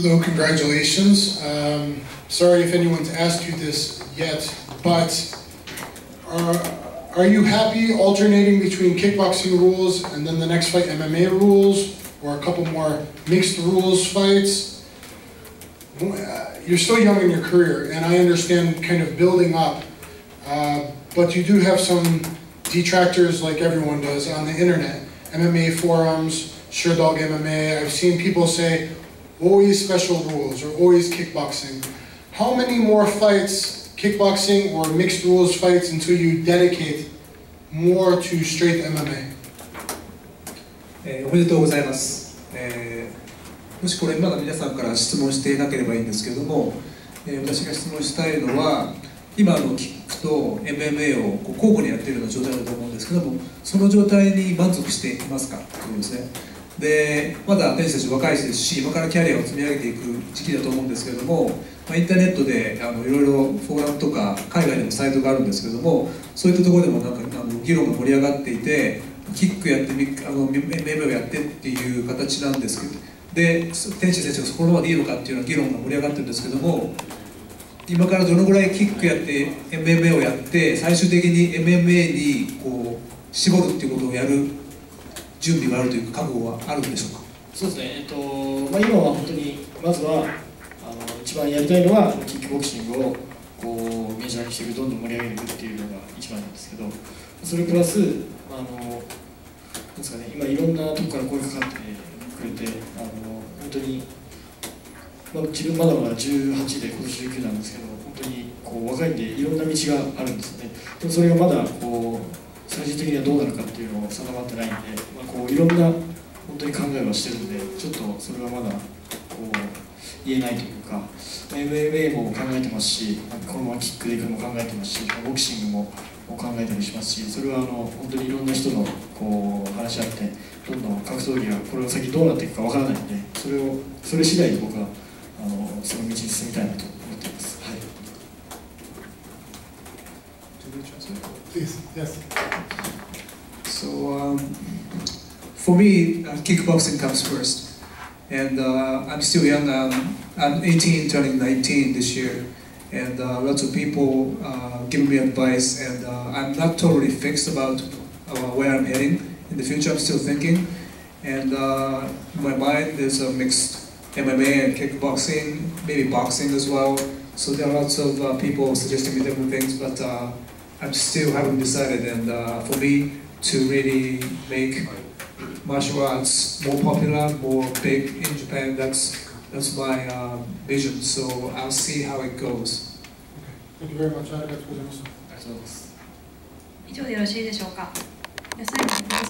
Hello, congratulations. Um, sorry if anyone's asked you this yet, but are, are you happy alternating between kickboxing rules and then the next fight MMA rules, or a couple more mixed rules fights? Uh, You're still young in your career, and I understand kind of building up, uh, but you do have some detractors like everyone does on the internet. MMA forums, Sure Dog MMA. I've seen people say always special rules or always kickboxing. How many more fights, kickboxing or mixed rules fights, until you dedicate more to straight MMA? えーおめでとうございます、えーもしこれまだ皆さんから質問していなければいいんですけれども、えー私が質問したいのは今のキックと MMA をこう交互にやっているような状態だと思うんですけどもその状態に満足していますかということですねでまだ選手たち若いですし今からキャリアを積み上げていく時期だと思うんですけれども、まあ、インターネットであのいろいろフォーラムとか海外でもサイトがあるんですけれどもそういったところでもなんかあの議論が盛り上がっていてキックやってあの MMA をやってっていう形なんですけどで天心選手がそこままでいいのかっていうような議論が盛り上がってるんですけども今からどのぐらいキックやって MMA をやって最終的に MMA にこう絞るっていうことをやる準備があるという覚悟はあるんでしょうか？そうですね、えっとまあ、今は本当にまずはあの一番やりたいのはキックボクシングをこうメジャーにしていくどんどん盛り上げていくっていうのが一番なんですけどそれプラスあのなんですかね今いろんなとこから声かかってくれてあの本当に、まあ、自分まだまだ18で今年19なんですけど本当にこう若いんでいろんな道があるんですよね。でもそれがまだこう最終的にはどうなるかっていうのを定まってないんで、まあ、こういろんな本当に考えはしてるんでちょっとそれはまだこう言えないというか MMA も考えてますしこのままキックでいくのも考えてますしボクシングも考えたりしますしそれはあの本当にいろんな人のこう話し合ってどんどん格闘技がこれから先どうなっていくかわからないのでそれをそれ次第で僕は Please, yes. So um, for me, uh, kickboxing comes first, and uh, I'm still young. Um, I'm 18, turning 19 this year, and uh, lots of people uh, give me advice, and uh, I'm not totally fixed about uh, where I'm heading in the future. I'm still thinking, and my mind is a mixed MMA and kickboxing, maybe boxing as well. So there are lots of people suggesting me different things, but uh, I still haven't decided. And uh, for me to really make martial arts more popular, more big in Japan, that's that's my uh, vision. So I'll see how it goes. Thank you very much. ありがとうございました。ありがとうございます以上でよろしいでしょうか。では最後に